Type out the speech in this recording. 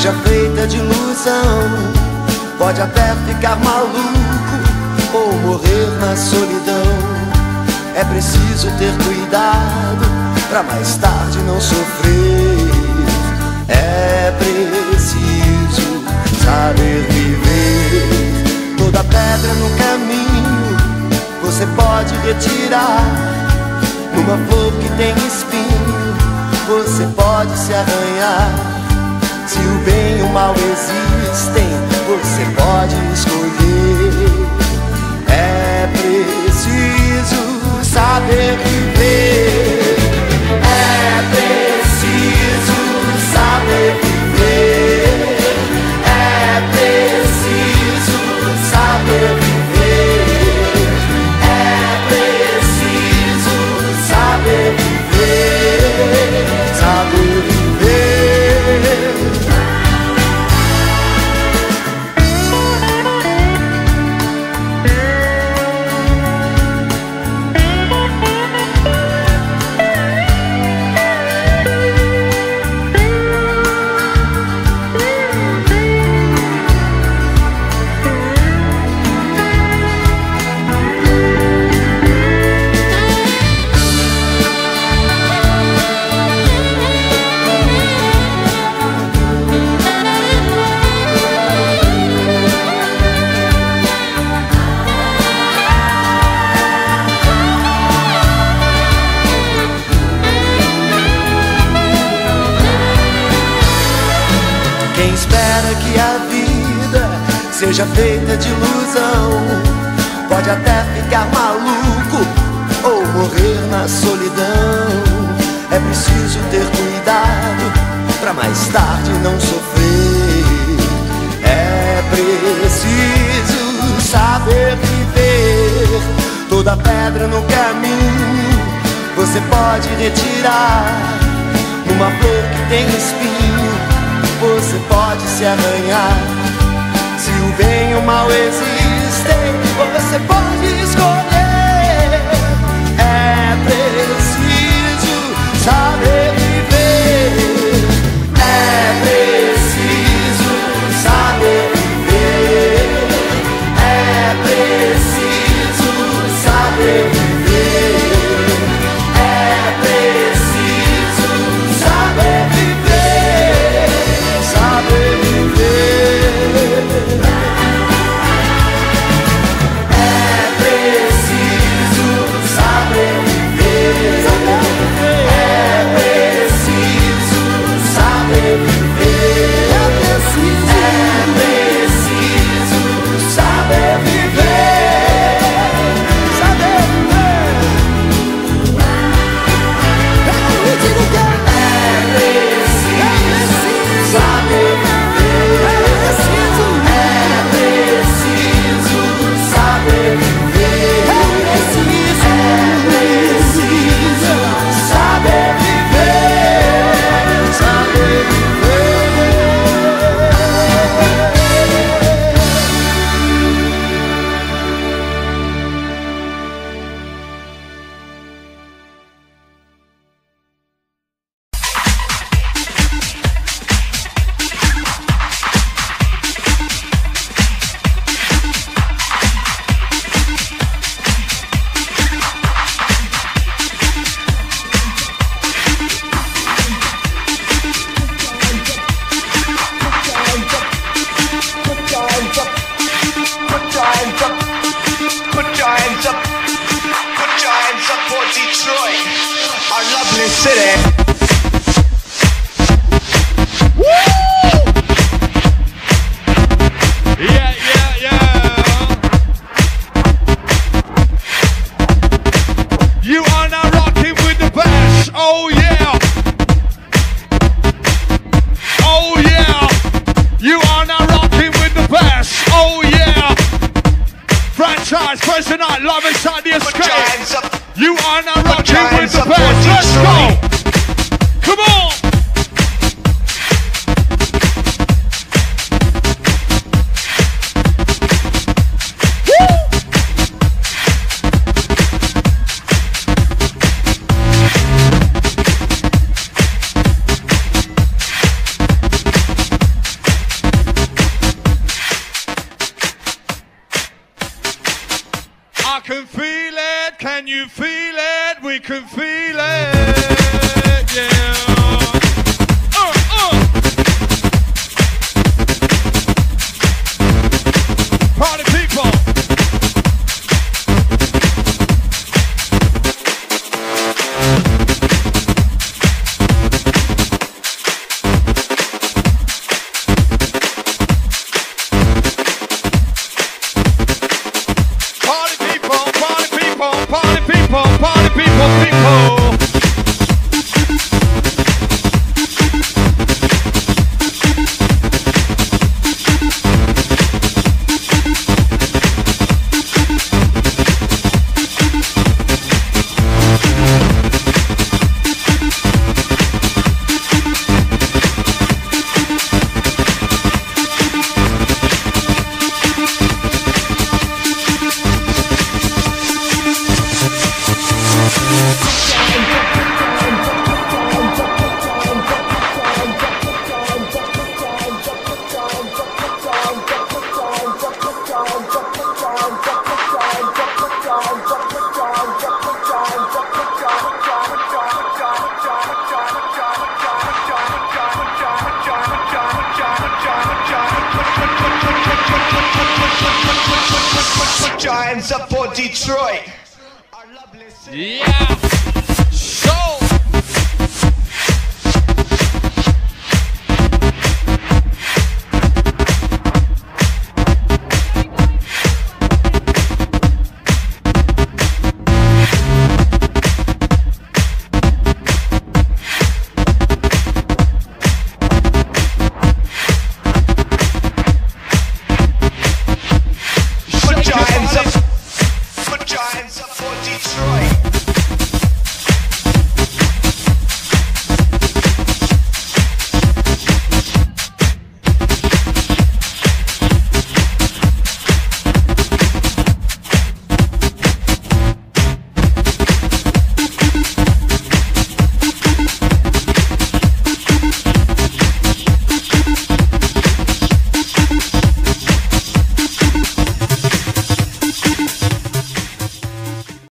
seja feita de ilusão, pode até ficar maluco ou morrer na solidão. É preciso ter cuidado pra mais tarde não sofrer. É preciso saber viver. Toda pedra no caminho você pode retirar. Numa flor que tem espinho, você pode se arranhar. Se o bem e o mal existem, você pode escolher. É seja feita de ilusão pode até ficar maluco ou morrer na solidão. É preciso ter cuidado pra mais tarde não sofrer. É preciso saber viver. Toda pedra no caminho você pode retirar. Numa flor que tem espinho, você pode se arranhar. Bem e o mal existem, você pode escolher. City. Yeah, yeah, yeah. You are now rocking with the best. Oh yeah. Oh yeah. You are now rocking with the best. Oh yeah. Franchise, first night, love inside the escape. You are now with the. Let's go. Come on. I can feel it, can you feel it? We can feel it. Giants up for Detroit. Yeah.